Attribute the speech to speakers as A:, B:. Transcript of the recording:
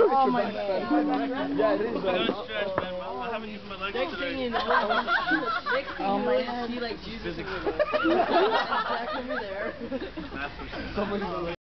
A: Oh my god.
B: Yeah, it is,
C: stress, man. I haven't used my legs
A: Next
C: today.
A: thing you know, next thing
D: Oh
A: you know,
D: my
A: see like Jesus
C: Physically.
A: Jack over there.